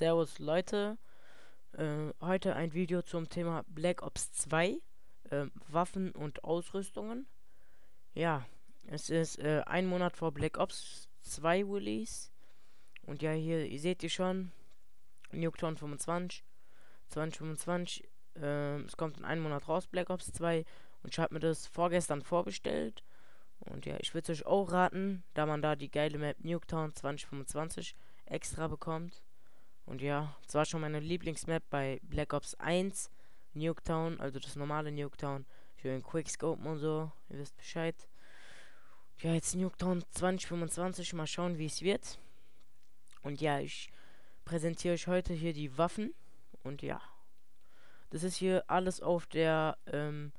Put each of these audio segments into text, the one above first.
Servus Leute, äh, heute ein Video zum Thema Black Ops 2, äh, Waffen und Ausrüstungen. Ja, es ist äh, ein Monat vor Black Ops 2 Release. Und ja, hier ihr seht ihr schon, Nuketown 25, 2025, es kommt in einem Monat raus, Black Ops 2. Und ich habe mir das vorgestern vorbestellt. Und ja, ich würde es euch auch raten, da man da die geile Map Nuketown 2025 extra bekommt. Und ja, zwar schon meine Lieblingsmap bei Black Ops 1, Nuketown, also das normale Nuketown. Schön Quickscope und so, ihr wisst Bescheid. Ja, jetzt Nuketown 2025, mal schauen, wie es wird. Und ja, ich präsentiere euch heute hier die Waffen. Und ja, das ist hier alles auf der ähm,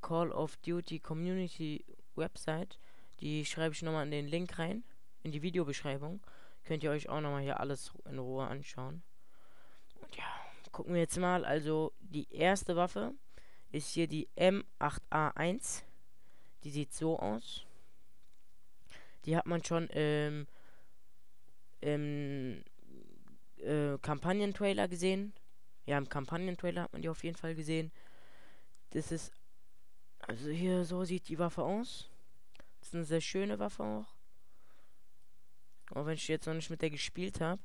Call of Duty Community Website. Die schreibe ich nochmal in den Link rein, in die Videobeschreibung. Könnt ihr euch auch nochmal hier alles in Ruhe anschauen. Und ja, gucken wir jetzt mal. Also die erste Waffe ist hier die M8A1. Die sieht so aus. Die hat man schon im, im äh, Kampagnentrailer gesehen. Ja, im Kampagnentrailer hat man die auf jeden Fall gesehen. Das ist. Also hier so sieht die Waffe aus. Das ist eine sehr schöne Waffe auch. Auch wenn ich jetzt noch nicht mit der gespielt habe.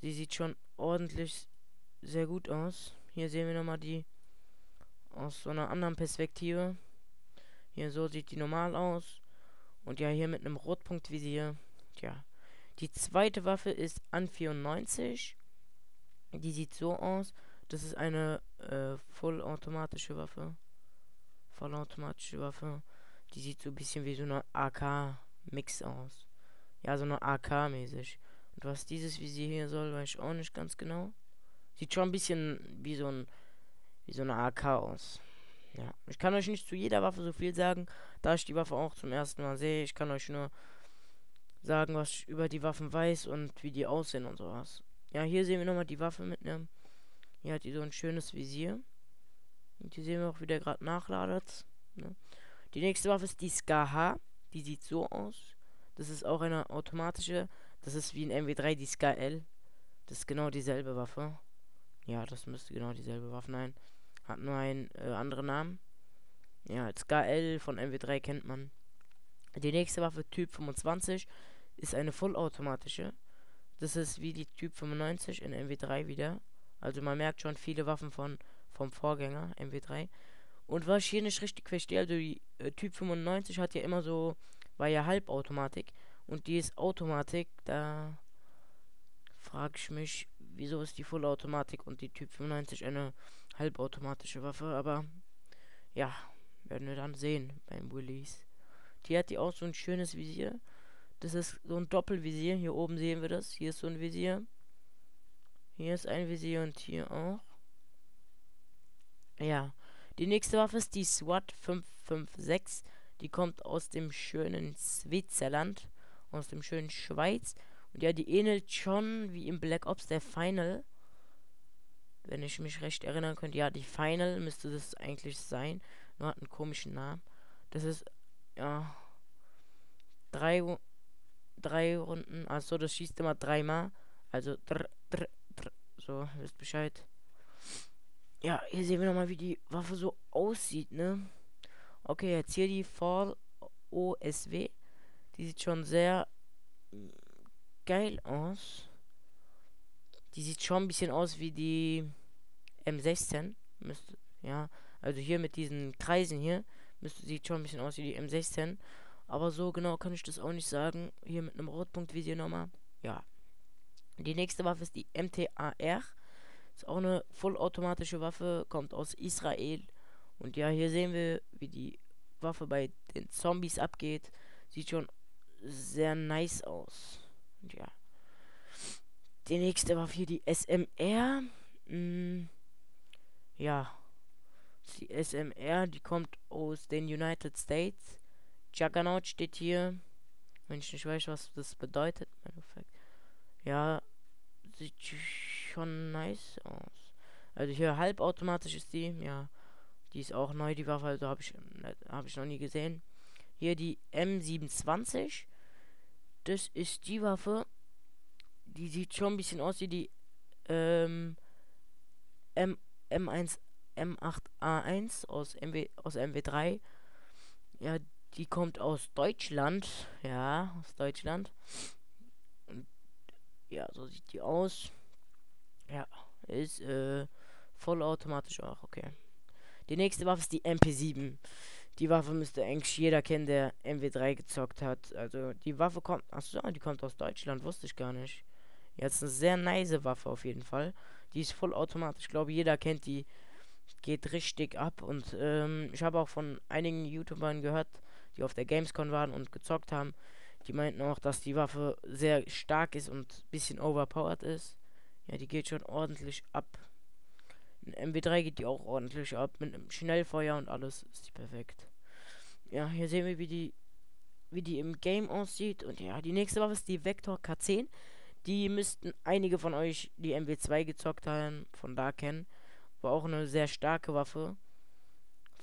Sie sieht schon ordentlich sehr gut aus. Hier sehen wir nochmal die aus so einer anderen Perspektive. Hier so sieht die normal aus. Und ja, hier mit einem Rotpunktvisier. Tja. Die zweite Waffe ist An 94. Die sieht so aus. Das ist eine äh, vollautomatische Waffe. Vollautomatische Waffe. Die sieht so ein bisschen wie so eine AK-Mix aus. Ja, so eine AK-mäßig. Und was dieses Visier hier soll, weiß ich auch nicht ganz genau. Sieht schon ein bisschen wie so ein wie so eine AK aus. Ja, ich kann euch nicht zu jeder Waffe so viel sagen, da ich die Waffe auch zum ersten Mal sehe. Ich kann euch nur sagen, was ich über die Waffen weiß und wie die aussehen und sowas. Ja, hier sehen wir nochmal die Waffe mit einem. Hier hat die so ein schönes Visier. Und hier sehen wir auch, wie der gerade nachladet. Ne? Die nächste Waffe ist die SKH. Die sieht so aus. Das ist auch eine automatische. Das ist wie ein MW3, die SKL. Das ist genau dieselbe Waffe. Ja, das müsste genau dieselbe Waffe sein. Hat nur einen äh, anderen Namen. Ja, SKL von MW3 kennt man. Die nächste Waffe, Typ 25, ist eine vollautomatische. Das ist wie die Typ 95 in MW3 wieder. Also man merkt schon viele Waffen von vom Vorgänger MW3. Und was ich hier nicht richtig verstehe, also die äh, Typ 95 hat ja immer so war ja Halbautomatik. Und die ist Automatik, da frage ich mich, wieso ist die Vollautomatik und die Typ 95 eine halbautomatische Waffe, aber ja, werden wir dann sehen beim Release. Die hat die auch so ein schönes Visier. Das ist so ein Doppelvisier. Hier oben sehen wir das. Hier ist so ein Visier. Hier ist ein Visier und hier auch. Ja. Die nächste Waffe ist die SWAT 556. Die kommt aus dem schönen Switzerland, aus dem schönen Schweiz. Und ja, die ähnelt schon wie im Black Ops der Final. Wenn ich mich recht erinnern könnte, ja, die Final müsste das eigentlich sein. Nur hat einen komischen Namen. Das ist, ja, drei, drei Runden. Also, das schießt immer dreimal. Also, drr, drr, drr, so, wisst Bescheid. Ja, hier sehen wir nochmal, wie die Waffe so aussieht, ne? Okay, jetzt hier die Fall OSW. Die sieht schon sehr geil aus. Die sieht schon ein bisschen aus wie die M16. Müsste, ja, also hier mit diesen Kreisen hier. Müsste, sieht schon ein bisschen aus wie die M16. Aber so genau kann ich das auch nicht sagen. Hier mit einem Rotpunktvisier nochmal. Ja. Die nächste Waffe ist die MTAR. Ist auch eine vollautomatische Waffe. Kommt aus Israel. Und ja, hier sehen wir, wie die Waffe bei den Zombies abgeht. Sieht schon sehr nice aus. Ja. Die nächste Waffe hier, die SMR. Hm, ja. Die SMR, die kommt aus den United States. Juggernaut steht hier. Wenn ich nicht weiß, was das bedeutet. Ja, sieht schon nice aus. Also hier halbautomatisch ist die, ja. Die ist auch neu, die Waffe, also habe ich, äh, hab ich noch nie gesehen. Hier die M27. Das ist die Waffe. Die sieht schon ein bisschen aus wie die ähm, M, M1, M8A1 aus MW, aus MW3. Ja, die kommt aus Deutschland. Ja, aus Deutschland. Ja, so sieht die aus. Ja, ist äh, vollautomatisch auch, okay. Die nächste Waffe ist die MP7. Die Waffe müsste eigentlich jeder kennen, der MW3 gezockt hat. Also die Waffe kommt. Achso, die kommt aus Deutschland, wusste ich gar nicht. Jetzt eine sehr nice Waffe auf jeden Fall. Die ist vollautomatisch. Ich glaube, jeder kennt die. Geht richtig ab. Und ähm, ich habe auch von einigen YouTubern gehört, die auf der Gamescom waren und gezockt haben. Die meinten auch, dass die Waffe sehr stark ist und ein bisschen overpowered ist. Ja, die geht schon ordentlich ab. In MW3 geht die auch ordentlich ab. Mit einem Schnellfeuer und alles ist die perfekt. Ja, hier sehen wir, wie die, wie die im Game aussieht. Und ja, die nächste Waffe ist die Vector K10. Die müssten einige von euch, die MW2 gezockt haben, von da kennen. War auch eine sehr starke Waffe.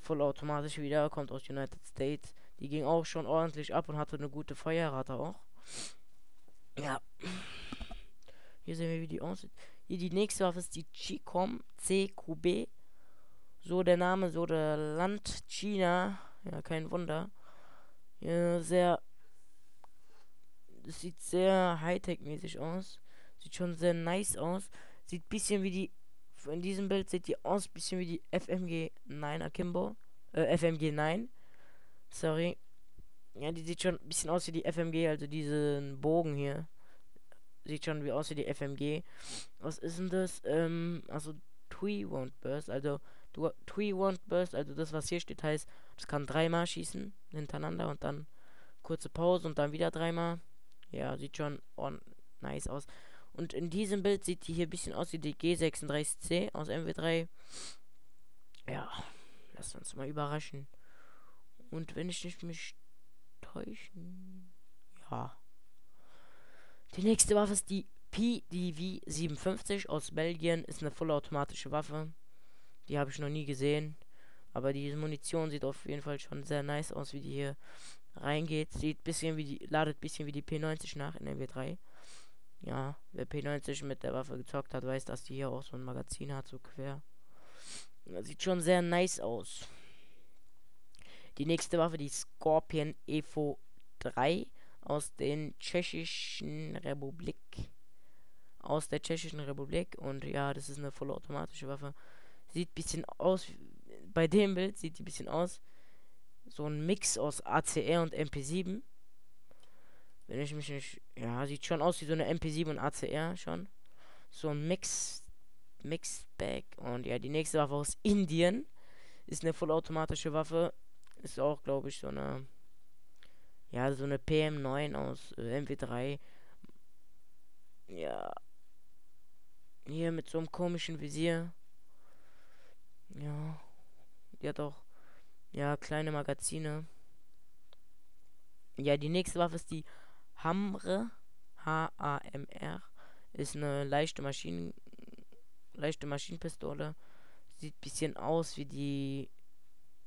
Vollautomatisch wieder, kommt aus United States. Die ging auch schon ordentlich ab und hatte eine gute Feuerrate auch. Ja. Hier sehen wir, wie die aussieht. Hier die nächste Waffe ist die Chicom CQB. So der Name, so der Land China. Ja, kein Wunder. Ja, sehr. Das sieht sehr Hightech-mäßig aus. Sieht schon sehr nice aus. Sieht bisschen wie die. In diesem Bild sieht die aus, bisschen wie die FMG 9 Akimbo. Äh, FMG 9. Sorry. Ja, die sieht schon ein bisschen aus wie die FMG, also diesen Bogen hier. Sieht schon wie aus wie die FMG. Was ist denn das? Ähm, also Tui Won't Burst. Also du, Won't Burst, also das, was hier steht, heißt, das kann dreimal schießen hintereinander und dann kurze Pause und dann wieder dreimal. Ja, sieht schon on, nice aus. Und in diesem Bild sieht die hier ein bisschen aus wie die G36C aus MW3. Ja, lasst uns mal überraschen. Und wenn ich nicht mich täuschen. Ja. Die nächste Waffe ist die PDV 57 aus Belgien. Ist eine vollautomatische Waffe. Die habe ich noch nie gesehen. Aber diese Munition sieht auf jeden Fall schon sehr nice aus, wie die hier reingeht. Sieht bisschen wie die, ladet bisschen wie die P90 nach in der W3. Ja, wer P90 mit der Waffe gezockt hat, weiß, dass die hier auch so ein Magazin hat, so quer. Das sieht schon sehr nice aus. Die nächste Waffe, die Scorpion Evo 3 aus den Tschechischen Republik. Aus der Tschechischen Republik. Und ja, das ist eine vollautomatische Waffe. Sieht bisschen aus. Bei dem Bild sieht die bisschen aus. So ein Mix aus ACR und MP7. Wenn ich mich nicht. Ja, sieht schon aus wie so eine MP7 und ACR schon. So ein Mix. Mixback. Und ja, die nächste Waffe aus Indien. Ist eine vollautomatische Waffe. Ist auch, glaube ich, so eine ja, so eine PM9 aus äh, MW3. Ja. Hier mit so einem komischen Visier. Ja. Hat auch, ja, kleine Magazine. Ja, die nächste Waffe ist die Hamre. H-A-M-R. Ist eine leichte Maschinen, leichte Maschinenpistole. Sieht bisschen aus wie die,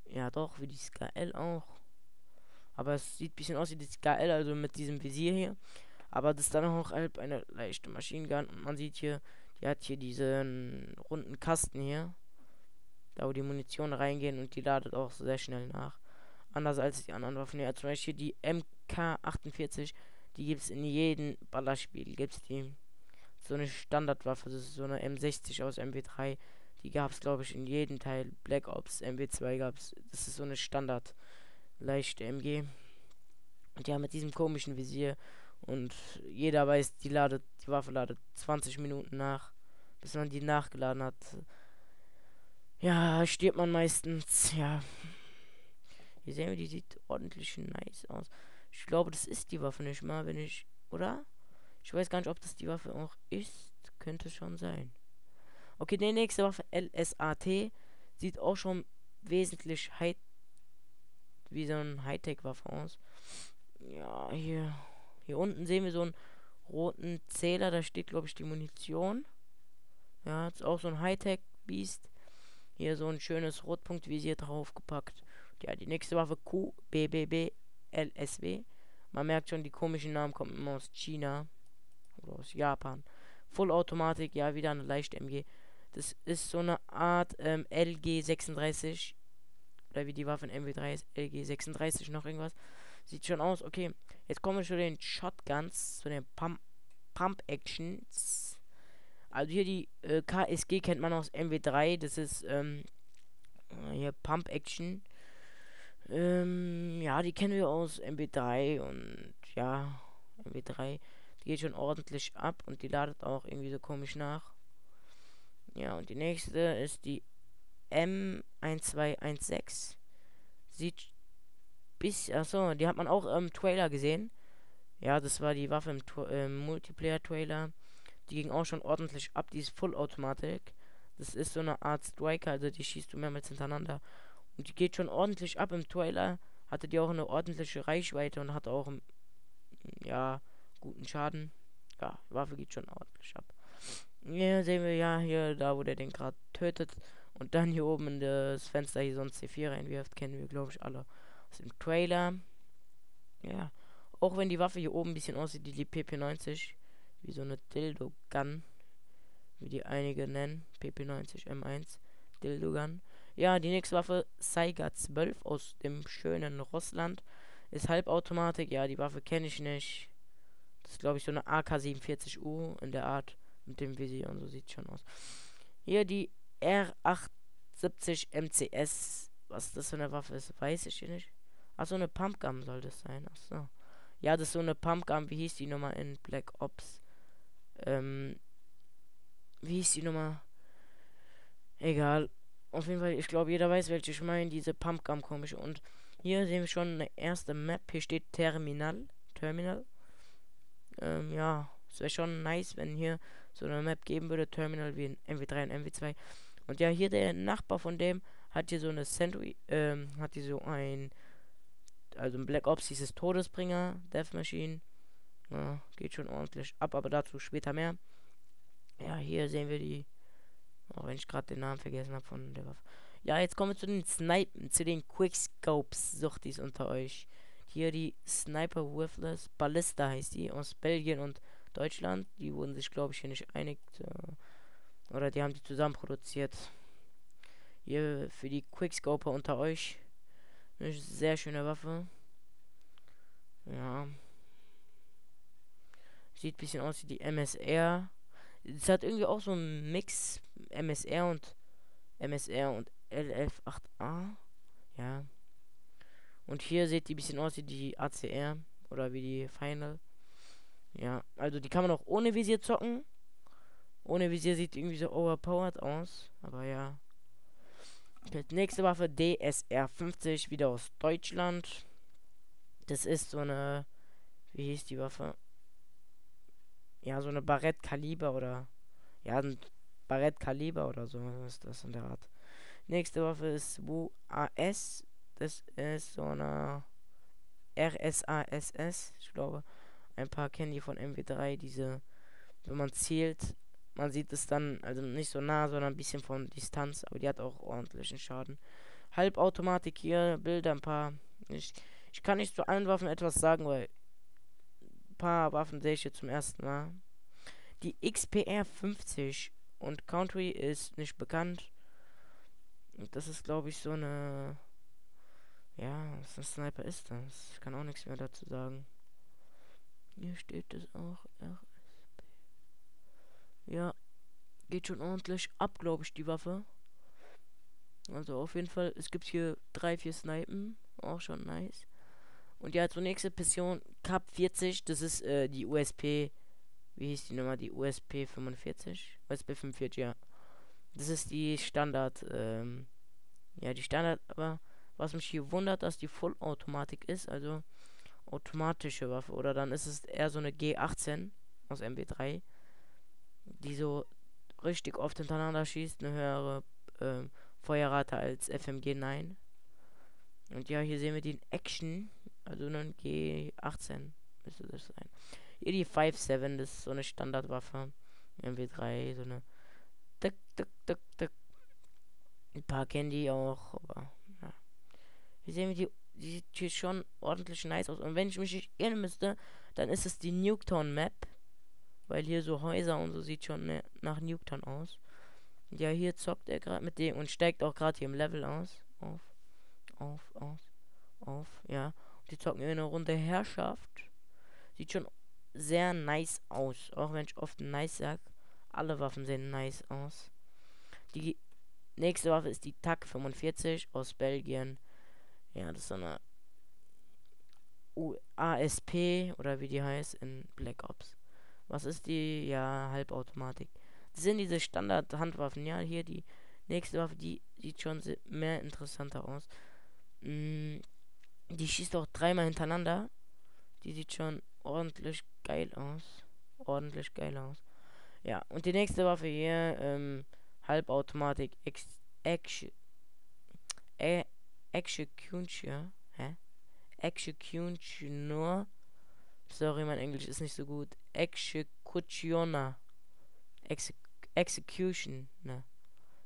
ja doch, wie die SKL auch. Aber es sieht ein bisschen aus wie das GL, also mit diesem Visier hier. Aber das ist dann auch eine leichte Maschinengun. Und man sieht hier, die hat hier diesen runden Kasten hier. Da wo die Munition reingehen und die ladet auch sehr schnell nach. Anders als die anderen Waffen. Ja, zum Beispiel die MK48, die gibt es in jedem Ballerspiel. Gibt es die. So eine Standardwaffe, das ist so eine M60 aus MW3. Die gab es, glaube ich, in jedem Teil. Black Ops, MW2 gab es. Das ist so eine Standard leichte MG. Und ja, mit diesem komischen Visier. Und jeder weiß, die ladet, die Waffe ladet 20 Minuten nach, bis man die nachgeladen hat. Ja, stirbt man meistens, ja. Hier sehen wir, die sieht ordentlich nice aus. Ich glaube, das ist die Waffe nicht mal, wenn ich, oder? Ich weiß gar nicht, ob das die Waffe auch ist. Könnte schon sein. Okay, die nächste Waffe, LSAT, sieht auch schon wesentlich high wie so ein Hightech-Waffe aus. Ja, hier. Hier unten sehen wir so einen roten Zähler. Da steht, glaube ich, die Munition. Ja, ist auch so ein Hightech-Beast. Hier so ein schönes Rotpunktvisier draufgepackt. Ja, die nächste Waffe QBBB LSW. Man merkt schon, die komischen Namen kommen immer aus China oder aus Japan. Vollautomatik, ja, wieder eine leichte MG. Das ist so eine Art ähm, LG 36. Oder wie die Waffe in MW3 ist. LG 36 noch irgendwas. Sieht schon aus. Okay, jetzt kommen wir zu den Shotguns, zu den Pump, Pump Actions. Also hier die äh, KSG kennt man aus MW3. Das ist ähm, hier Pump Action. Ähm, ja, die kennen wir aus MW3 und ja, MW3. Die geht schon ordentlich ab und die ladet auch irgendwie so komisch nach. Ja, und die nächste ist die M1216. Sieht bis. Achso, die hat man auch im Trailer gesehen. Ja, das war die Waffe im, äh, Multiplayer-Trailer. Die ging auch schon ordentlich ab. Die ist Vollautomatik. Das ist so eine Art Striker, also die schießt du mehrmals hintereinander. Und die geht schon ordentlich ab im Trailer. Hatte die auch eine ordentliche Reichweite und hat auch, ja, guten Schaden. Ja, Waffe geht schon ordentlich ab. Hier sehen wir ja hier, da wo der den gerade tötet. Und dann hier oben in das Fenster hier so ein C4 reinwirft, kennen wir, glaube ich, alle aus dem Trailer. Ja. Auch wenn die Waffe hier oben ein bisschen aussieht, die, die PP90. Wie so eine Dildo-Gun. Wie die einige nennen. PP90 M1. Dildo-Gun. Ja, die nächste Waffe, Saiga 12 aus dem schönen Russland. Ist Halbautomatik. Ja, die Waffe kenne ich nicht. Das ist, glaube ich, so eine AK-47U in der Art. Mit dem Visier und so sieht schon aus. Hier die R870 MCS. Was das für eine Waffe ist, weiß ich nicht. Achso, eine Pumpgun soll das sein. Achso. Ja, das ist so eine Pumpgun. Wie hieß die Nummer in Black Ops? Ähm. Wie hieß die Nummer? Egal. Auf jeden Fall, ich glaube, jeder weiß, welche ich meine. Diese Pumpgun komische. Und hier sehen wir schon eine erste Map. Hier steht Terminal. Terminal. Ähm, ja. Es wäre schon nice, wenn hier so eine Map geben würde. Terminal wie in MW3 und MW2. Und ja, hier der Nachbar von dem hat hier so eine Sandwich, ähm, hat hier so ein, also ein Black Ops dieses Todesbringer, Death Machine. Ja, geht schon ordentlich ab, aber dazu später mehr. Ja, hier sehen wir die, auch wenn ich gerade den Namen vergessen habe von der Waffe. Ja, jetzt kommen wir zu den Snipen, zu den Quickscopes, Suchtis unter euch. Hier die Sniper Worthless Ballista heißt die, aus Belgien und Deutschland. Die wurden sich, glaube ich, hier nicht einig. Äh, oder die haben die zusammen produziert. Hier für die Quickscoper unter euch. Eine sehr schöne Waffe. Ja. Sieht ein bisschen aus wie die MSR. Es hat irgendwie auch so ein Mix MSR und MSR und L118A. Ja. Und hier sieht die ein bisschen aus wie die ACR oder wie die Final. Ja, also die kann man auch ohne Visier zocken. Ohne Visier sieht irgendwie so overpowered aus. Aber ja. Nächste Waffe DSR 50, wieder aus Deutschland. Das ist so eine. Wie hieß die Waffe? Ja, so eine Barrett Kaliber oder. Ja, ein Barrett Kaliber oder so ist das in der Art. Nächste Waffe ist Wu AS. Das ist so eine RSASS, ich glaube. Ein paar kennen die von MW3, diese, wenn man zielt, man sieht es dann, also nicht so nah, sondern ein bisschen von Distanz, aber die hat auch ordentlichen Schaden. Halbautomatik hier, Bilder, ein paar. Ich, ich kann nicht zu allen Waffen etwas sagen, weil ein paar Waffen sehe ich jetzt zum ersten Mal. Die XPR 50 und Country ist nicht bekannt. Und das ist, glaube ich, so eine. Ja, was ein Sniper ist das? Ich kann auch nichts mehr dazu sagen. Hier steht es auch. Ja, geht schon ordentlich ab, glaube ich, die Waffe. Also auf jeden Fall, es gibt hier drei, vier Snipen. Auch schon nice. Und ja, zur nächsten Passion Cup 40. Das ist äh, die USP. Wie hieß die Nummer? Die USP 45? USP 45, ja. Das ist die Standard. Ähm, ja, die Standard. Aber was mich hier wundert, dass die Vollautomatik ist. Also automatische Waffe. Oder dann ist es eher so eine G18 aus MB3, die so richtig oft hintereinander schießt, eine höhere äh, Feuerrate als FMG 9. Und ja, hier sehen wir den Action, also einen G18 müsste das sein. Hier die 5.7, das ist so eine Standardwaffe. MW3, so eine Tick, tick, tick, tick. Ein paar kennen die auch, aber ja. Hier sehen wir die die sieht hier schon ordentlich nice aus. Und wenn ich mich nicht irren müsste, dann ist es die Nuketown Map. Weil hier so Häuser und so sieht schon mehr nach Nuketown aus. Ja, hier zockt er gerade mit dem und steigt auch gerade hier im Level aus. Auf, auf, auf, auf, ja. Die zocken in einer Runde Herrschaft. Sieht schon sehr nice aus. Auch wenn ich oft nice sag. Alle Waffen sehen nice aus. Die nächste Waffe ist die TAC 45 aus Belgien. Ja, das ist so eine ASP oder wie die heißt in Black Ops. Was ist die? Ja, Halbautomatik. Das sind diese Standard-Handwaffen. Ja, hier die nächste Waffe, die sieht schon mehr interessanter aus. Mm, die schießt auch dreimal hintereinander. Die sieht schon ordentlich geil aus. Ordentlich geil aus. Ja, und die nächste Waffe hier, ähm, Halbautomatik Ex Ex e Execution. Hä? Executioner. Sorry, mein Englisch ist nicht so gut. Executioner. Exe Execution. Ne.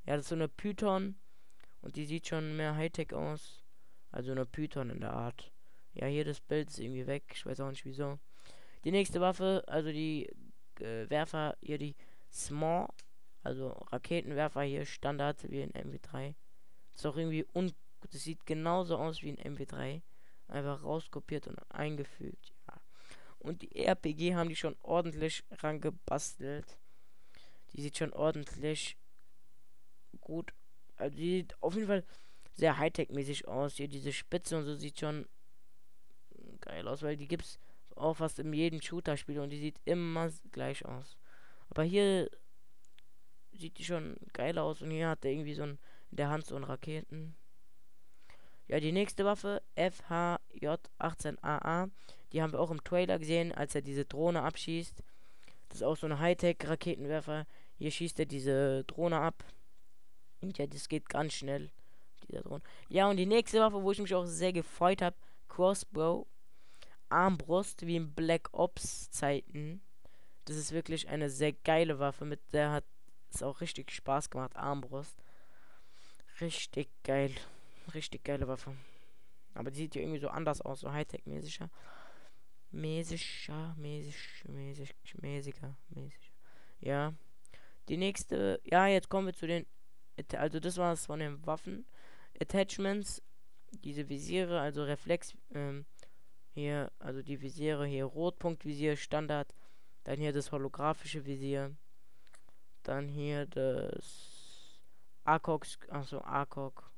Ja, das ist so eine Python. Und die sieht schon mehr Hightech aus. Also eine Python in der Art. Ja, hier das Bild ist irgendwie weg. Ich weiß auch nicht wieso. Die nächste Waffe, also die äh, Werfer, hier die Small. Also Raketenwerfer hier Standard wie in MW3. Das ist auch irgendwie un. Das sieht genauso aus wie ein MW3. Einfach rauskopiert und eingefügt. Und die RPG haben die schon ordentlich rangebastelt. Die sieht schon ordentlich gut. Also die sieht auf jeden Fall sehr Hightech-mäßig aus. Hier diese Spitze und so sieht schon geil aus, weil die gibt's auch fast in jedem Shooter-Spiel und die sieht immer gleich aus. Aber hier sieht die schon geil aus und hier hat er irgendwie so ein in der Hand so ein Raketen. Ja, die nächste Waffe, FHJ-18AA, die haben wir auch im Trailer gesehen, als er diese Drohne abschießt. Das ist auch so ein Hightech-Raketenwerfer. Hier schießt er diese Drohne ab. Und ja, das geht ganz schnell. Dieser Drohne. Ja, und die nächste Waffe, wo ich mich auch sehr gefreut habe, Crossbow. Armbrust, wie in Black Ops Zeiten. Das ist wirklich eine sehr geile Waffe. Mit der hat es auch richtig Spaß gemacht. Armbrust. Richtig geil. Richtig geile Waffe. Aber die sieht ja irgendwie so anders aus, so Hightech-mäßiger. Mäßiger, mäßig, mäßig, mäßiger, mäßig. Ja. Die nächste, ja, jetzt kommen wir zu den, also das war es von den Waffen. Attachments, diese Visiere, also Reflex, ähm, hier, also die Visiere, hier Rotpunktvisier, Standard, dann hier das holographische Visier, dann hier das ACOG, also ACOG,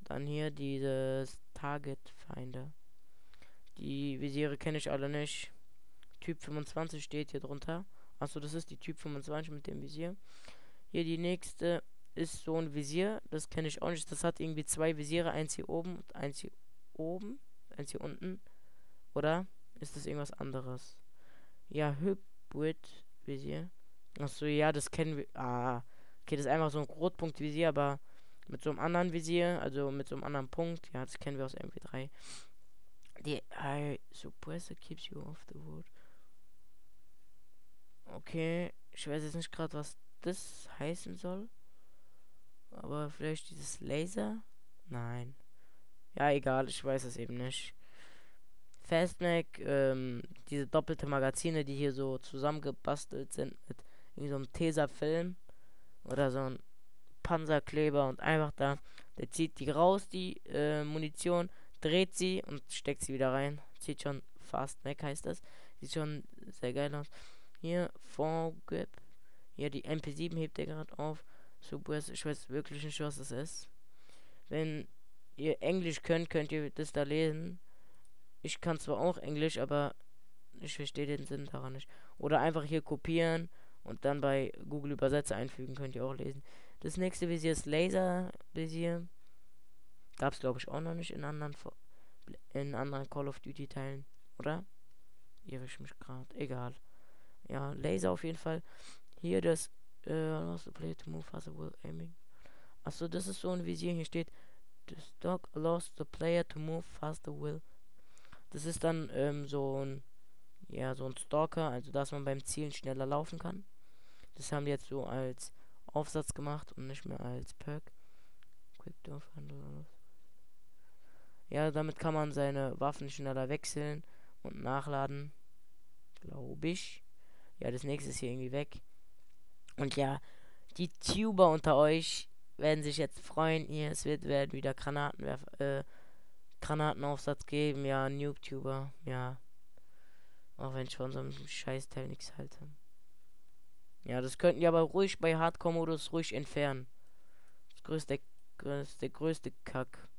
dann hier dieses Target Finder. Die Visiere kenne ich alle nicht. Typ 25 steht hier drunter. Achso, das ist die Typ 25 mit dem Visier. Hier die nächste ist so ein Visier. Das kenne ich auch nicht. Das hat irgendwie zwei Visiere. Eins hier oben und eins hier oben. Eins hier unten. Oder ist das irgendwas anderes? Ja, Hybrid Visier. Achso, ja, das kennen wir. Ah. Okay, das ist einfach so ein Rotpunkt-Visier, aber mit so einem anderen Visier, also mit so einem anderen Punkt. Ja, das kennen wir aus MP3. Die I suppressor keeps you off the road. Okay, ich weiß jetzt nicht gerade, was das heißen soll. Aber vielleicht dieses Laser? Nein. Ja, egal, ich weiß es eben nicht. Fastmac, ähm, diese doppelte Magazine, die hier so zusammengebastelt sind mit irgendwie so einem Tesafilm oder so ein Panzerkleber und einfach da. Der zieht die raus, die äh, Munition, dreht sie und steckt sie wieder rein. Sieht schon fast Mac heißt das. Sieht schon sehr geil aus. Hier, Grip. Hier die MP7 hebt er gerade auf. Super, ich weiß wirklich nicht, was das ist. Wenn ihr Englisch könnt, könnt ihr das da lesen. Ich kann zwar auch Englisch, aber ich verstehe den Sinn daran nicht. Oder einfach hier kopieren und dann bei Google Übersetzer einfügen, könnt ihr auch lesen. Das nächste Visier ist Laser Visier. Gab es glaube ich auch noch nicht in anderen in anderen Call of Duty Teilen, oder? Irre ich mich gerade. Egal. Ja, Laser auf jeden Fall. Hier das äh, the player to move faster while aiming. Achso, das ist so ein Visier. Hier steht The stock allows the player to move faster will. Das ist dann ähm, so ein ja, so ein Stalker, also dass man beim Zielen schneller laufen kann. Das haben die jetzt so als Aufsatz gemacht und nicht mehr als Perk. Quick Ja, damit kann man seine Waffen schneller wechseln und nachladen. Glaube ich. Ja, das nächste ist hier irgendwie weg. Und ja, die Tuber unter euch werden sich jetzt freuen. Hier, es wird werden wieder Granatenwerf äh, Granatenaufsatz geben. Ja, Noob-Tuber. Ja. Auch wenn ich von so einem Scheißteil nichts halte. Ja, das könnten die aber ruhig bei Hardcore-Modus ruhig entfernen. Das größte, größte, größte Kack.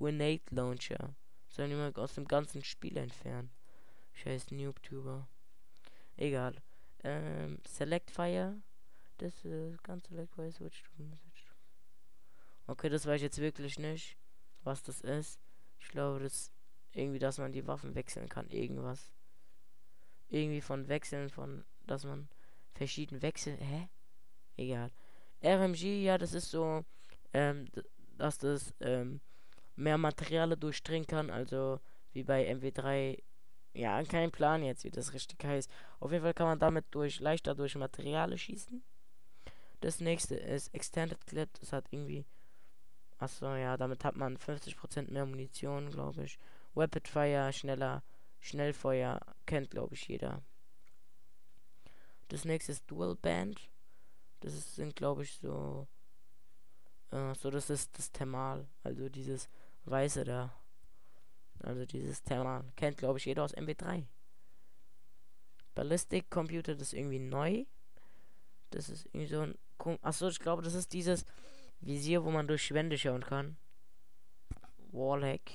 Grenade Launcher. Sollen mal aus dem ganzen Spiel entfernen. Scheiß Noob-Tuber. Egal. Ähm, Select Fire. Das ist ganz Select Fire Switch to Okay, das weiß ich jetzt wirklich nicht, was das ist. Ich glaube, das irgendwie, dass man die Waffen wechseln kann. Irgendwas. Irgendwie von wechseln, von, dass man verschieden wechseln. Hä? Egal. RMG, ja, das ist so, ähm, dass das, ähm, mehr Material durchdringen kann. Also, wie bei MW3 ja, kein Plan jetzt, wie das richtig heißt. Auf jeden Fall kann man damit durch leichter durch Materialien schießen. Das nächste ist Extended Clip. Das hat irgendwie. Achso, ja, damit hat man 50% mehr Munition, glaube ich. Rapid Fire, schneller. Schnellfeuer, kennt, glaube ich, jeder. Das nächste ist Dual Band. Das ist, sind, glaube ich, so. Äh, so, das ist das Thermal. Also dieses Weiße da. Also dieses Thermal. Kennt, glaube ich, jeder aus MB3. Ballistic Computer, das ist irgendwie neu. Das ist irgendwie so ein. Achso, ich glaube, das ist dieses Visier, wo man durch Wände schauen kann. Wallhack.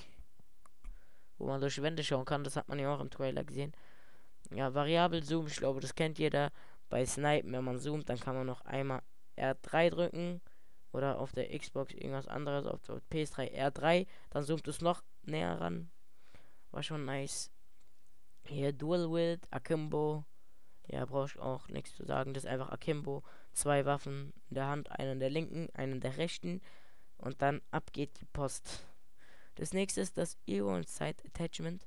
Wo man durch Wände schauen kann. Das hat man ja auch im Trailer gesehen. Ja, variabel Zoom, ich glaube, das kennt jeder. Bei Snipen, wenn man zoomt, dann kann man noch einmal R3 drücken. Oder auf der Xbox irgendwas anderes. Auf der PS3 R3. Dann zoomt es noch näher ran. War schon nice. Hier Dual Wild, Akimbo. Ja, brauche ich auch nichts zu sagen. Das ist einfach Akimbo. Zwei Waffen in der Hand, einen der linken, einen der rechten. Und dann ab geht die Post. Das nächste ist das Eon Side Attachment.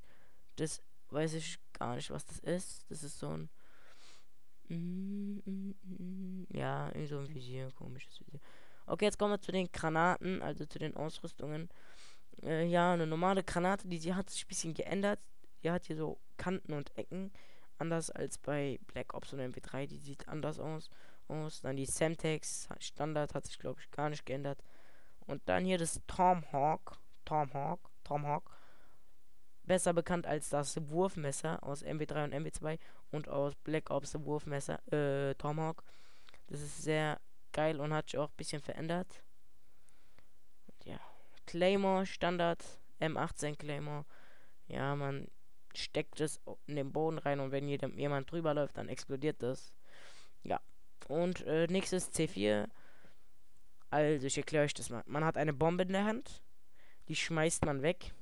Das weiß ich gar nicht, was das ist. Das ist so ein. Ja, irgendwie so ein Visier, komisches Visier. Okay, jetzt kommen wir zu den Granaten, also zu den Ausrüstungen. Äh, ja, eine normale Granate, die sie hat sich ein bisschen geändert. Die hat hier so Kanten und Ecken. Anders als bei Black Ops und MP3. Die sieht anders aus. aus. Dann die Semtex Standard hat sich, glaube ich, gar nicht geändert. Und dann hier das Tomahawk. Tomahawk. Tomahawk. Besser bekannt als das Wurfmesser aus MB3 und MB2 und aus Black Ops Wurfmesser, äh, Tomahawk. Das ist sehr geil und hat sich auch ein bisschen verändert. Claymore Standard M18 Claymore. Ja, man steckt es in den Boden rein und wenn jemand drüber läuft, dann explodiert das. Ja. Und äh, nächstes C4. Also, ich erkläre euch das mal. Man hat eine Bombe in der Hand. Die schmeißt man weg.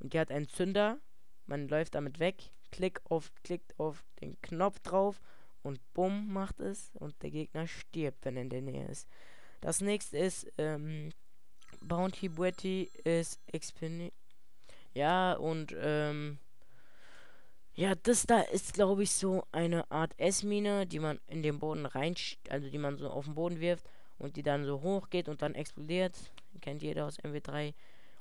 Und die hat einen Zünder. Man läuft damit weg. Klick auf, klickt auf den Knopf drauf. Und bumm macht es. Und der Gegner stirbt, wenn er in der Nähe ist. Das nächste ist, ähm, Bounty Bounty ist Expeni. Ja, und ähm. Ja, das da ist, glaube ich, so eine Art S-Mine, die man in den Boden rein, also die man so auf den Boden wirft und die dann so hoch geht und dann explodiert. Kennt jeder aus MW3.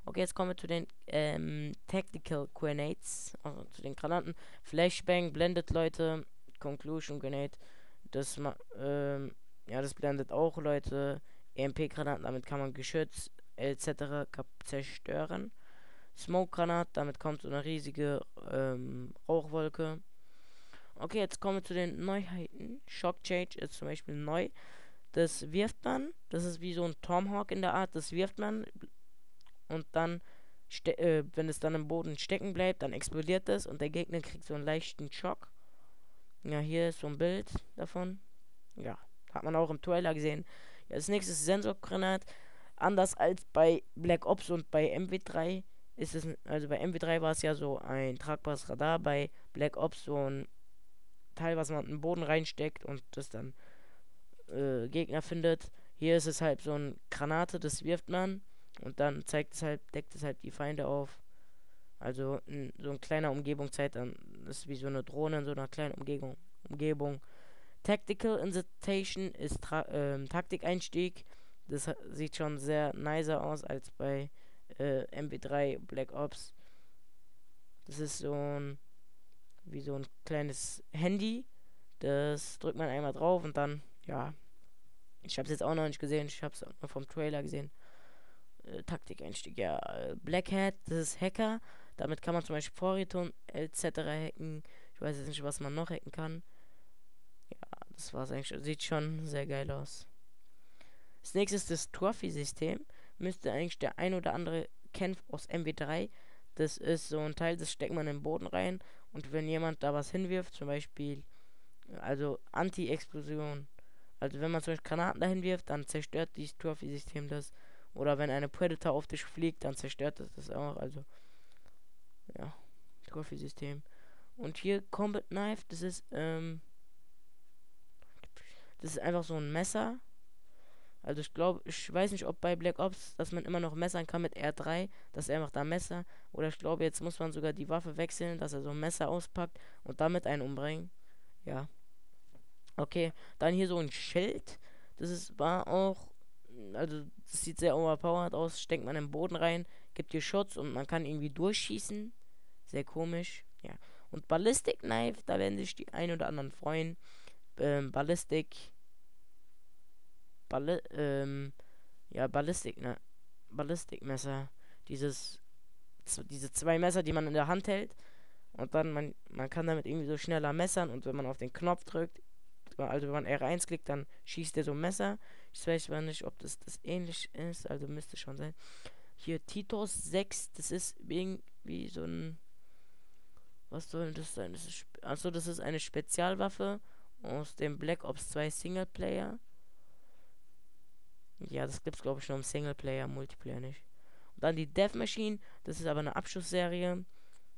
Okay, jetzt kommen wir zu den ähm, Tactical Grenades, also zu den Granaten. Flashbang blendet Leute. Conclusion Grenade, das ähm, ja, das blendet auch Leute. EMP-Granaten, damit kann man Geschütz etc. zerstören. Smoke-Granat, damit kommt so eine riesige ähm, Rauchwolke. Okay, jetzt kommen wir zu den Neuheiten. Shock Change ist zum Beispiel neu. Das wirft man, das ist wie so ein Tomahawk in der Art, das wirft man und dann, äh, wenn es dann im Boden stecken bleibt, dann explodiert das und der Gegner kriegt so einen leichten Schock. Ja, hier ist so ein Bild davon. Ja, hat man auch im Trailer gesehen. Ja, nächste ist Sensorgranat. Anders als bei Black Ops und bei MW3 ist es, also bei MW3 war es ja so ein tragbares Radar, bei Black Ops so ein Teil, was man in den Boden reinsteckt und das dann äh, Gegner findet. Hier ist es halt so ein Granate, das wirft man und dann zeigt es halt, deckt es halt die Feinde auf. Also in so ein kleiner Umgebungszeit, dann ist wie so eine Drohne in so einer kleinen Umgebung. Umgebung. Tactical Incitation ist Tra ähm, Taktikeinstieg. Das sieht schon sehr nicer aus als bei äh, MB3 Black Ops. Das ist so ein wie so ein kleines Handy, Das drückt man einmal drauf und dann, ja. Ich habe es jetzt auch noch nicht gesehen. Ich habe es nur vom Trailer gesehen. Äh, Taktikeinstieg, ja. Black Hat, das ist Hacker. Damit kann man zum Beispiel Vorrichtung etc. hacken. Ich weiß jetzt nicht, was man noch hacken kann. Ja, das war's eigentlich. Sieht schon sehr geil aus. Das nächste ist das Trophy-System. Müsste eigentlich der ein oder andere kennen aus MW3. Das ist so ein Teil, das steckt man in den Boden rein. Und wenn jemand da was hinwirft, zum Beispiel, also Anti-Explosion. Also wenn man zum Beispiel Granaten dahin wirft, dann zerstört dieses Trophy-System das. Oder wenn eine Predator auf dich fliegt, dann zerstört das das auch. Also, ja, Trophy-System. Und hier Combat Knife, das ist, ähm, das ist einfach so ein Messer. Also ich glaube, ich weiß nicht, ob bei Black Ops, dass man immer noch messern kann mit R3, dass er einfach da Messer. Oder ich glaube, jetzt muss man sogar die Waffe wechseln, dass er so ein Messer auspackt und damit einen umbringen. Ja. Okay, dann hier so ein Schild. Das ist war auch, also das sieht sehr overpowered aus. Steckt man im Boden rein, gibt hier Schutz und man kann irgendwie durchschießen. Sehr komisch. Ja. Und Ballistic Knife, da werden sich die ein oder anderen freuen. Ähm, Ballistic. Balli ähm, ja, Ballistik, ne? Ballistikmesser. Dieses, diese zwei Messer, die man in der Hand hält. Und dann, man, man kann damit irgendwie so schneller messern. Und wenn man auf den Knopf drückt, also wenn man R1 klickt, dann schießt er so ein Messer. Ich weiß zwar nicht, ob das, das ähnlich ist, also müsste schon sein. Hier Titos 6, das ist irgendwie so ein was soll das sein? Das ist, achso, das ist eine Spezialwaffe aus dem Black Ops 2 Singleplayer. Ja, das gibt's glaube ich nur im Singleplayer, Multiplayer nicht. Und dann die Death Machine, das ist aber eine Abschussserie.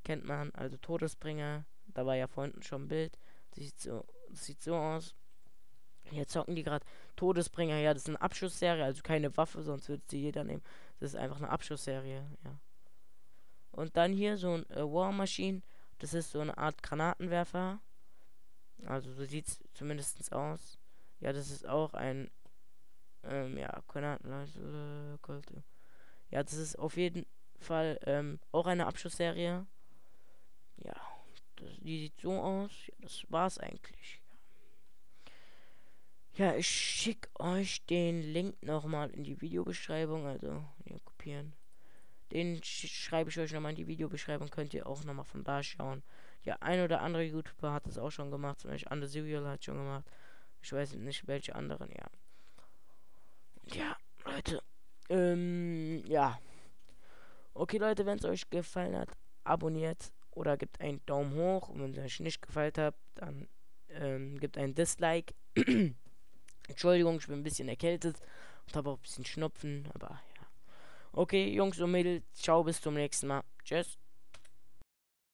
Kennt man, also Todesbringer. Da war ja vorhin schon ein Bild. Das sieht so, das sieht so aus. Hier zocken die gerade Todesbringer. Ja, das ist eine Abschussserie, also keine Waffe, sonst würde sie jeder nehmen. Das ist einfach eine Abschussserie, ja. Und dann hier so ein äh, War Machine. Das ist so eine Art Granatenwerfer. Also so sieht es zumindest aus. Ja, das ist auch ein ähm, ja, Granaten. Ja, das ist auf jeden Fall ähm, auch eine Abschussserie. Ja, das, die sieht so aus. Ja, das war's eigentlich. Ja, ich schicke euch den Link nochmal in die Videobeschreibung. Also, hier kopieren. Den schreibe ich euch nochmal in die Videobeschreibung. Könnt ihr auch nochmal von da schauen. Ja, ein oder andere YouTuber hat das auch schon gemacht. Zum Beispiel Under Serial hat schon gemacht. Ich weiß nicht, welche anderen, ja. Ja, Leute. Ähm, ja. Okay, Leute, wenn es euch gefallen hat, abonniert oder gebt einen Daumen hoch. Und wenn es euch nicht gefallen hat, dann ähm, gebt einen Dislike. Entschuldigung, ich bin ein bisschen erkältet und habe auch ein bisschen Schnupfen, aber Okay, Jungs und Mädels, ciao, bis zum nächsten Mal. Tschüss.